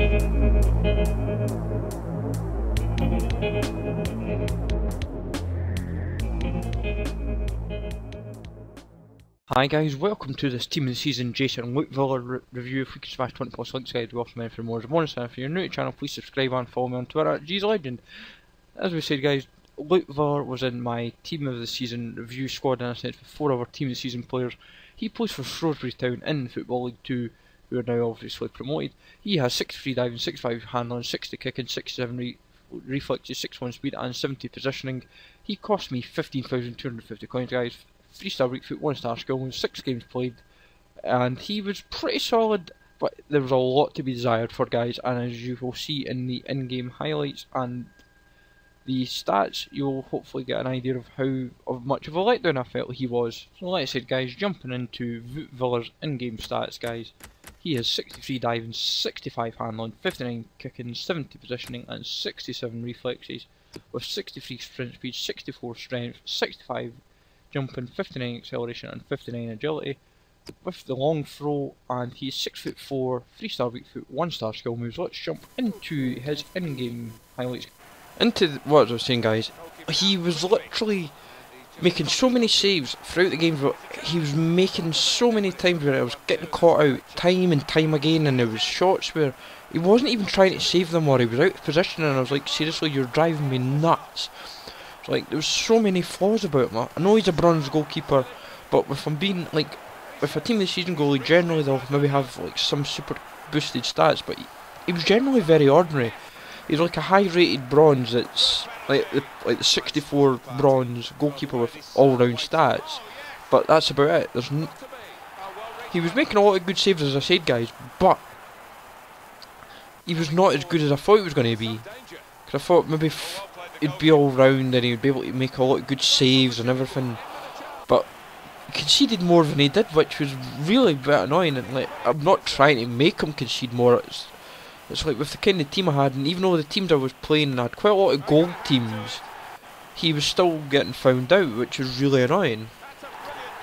Hi guys, welcome to this Team of the Season Jayson Leutwiler re review. If we can smash 20 plus links guys, we also for more as a if you're new to the channel, please subscribe and follow me on Twitter at GISALEGEND. As we said guys, Leutwiler was in my Team of the Season review squad and I sent for four other Team of the Season players. He plays for Shrewsbury Town in Football League 2, who are now obviously promoted. He has 63 diving, 65 handling, 60 kicking, 67 re reflexes, 61 speed and 70 positioning. He cost me 15,250 coins guys 3 star weak foot, 1 star skill, 6 games played, and he was pretty solid, but there was a lot to be desired for guys, and as you will see in the in game highlights and the stats, you'll hopefully get an idea of how of much of a letdown I felt he was. So like I said guys, jumping into Villa's in-game stats guys, he has 63 diving, 65 handling, 59 kicking, 70 positioning and 67 reflexes with 63 sprint speed, 64 strength, 65 jumping, 59 acceleration and 59 agility with the long throw and he's 6 foot 4, 3 star weak foot, 1 star skill moves. Let's jump into his in-game highlights. Into the, what I was saying guys, he was literally making so many saves throughout the game but he was making so many times where I was getting caught out time and time again and there was shots where he wasn't even trying to save them or he was out of position and I was like seriously you're driving me nuts like, there's so many flaws about him. I know he's a bronze goalkeeper, but if I'm being, like, with a team of the season goalie, generally they'll maybe have, like, some super boosted stats, but he, he was generally very ordinary. He's like a high rated bronze that's like the, like the 64 bronze goalkeeper with all round stats, but that's about it. There's he was making a lot of good saves, as I said, guys, but he was not as good as I thought he was going to be. Because I thought maybe he'd be all round and he'd be able to make a lot of good saves and everything. But he conceded more than he did, which was really a bit annoying. And like, I'm not trying to make him concede more. It's, it's like with the kind of team I had, and even though the teams I was playing I had quite a lot of gold teams, he was still getting found out, which was really annoying.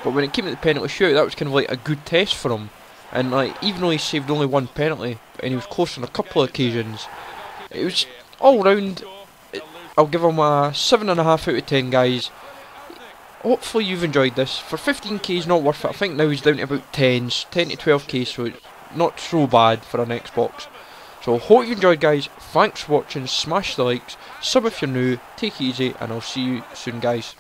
But when it came to the penalty shootout, that was kind of like a good test for him. And like, even though he saved only one penalty, and he was close on a couple of occasions, it was all round I'll give him a 7.5 out of 10 guys. Hopefully you've enjoyed this. For 15k he's not worth it. I think now he's down to about 10s, 10 to 12k so it's not so bad for an Xbox. So hope you enjoyed guys. Thanks for watching. Smash the likes. Sub if you're new. Take it easy and I'll see you soon guys.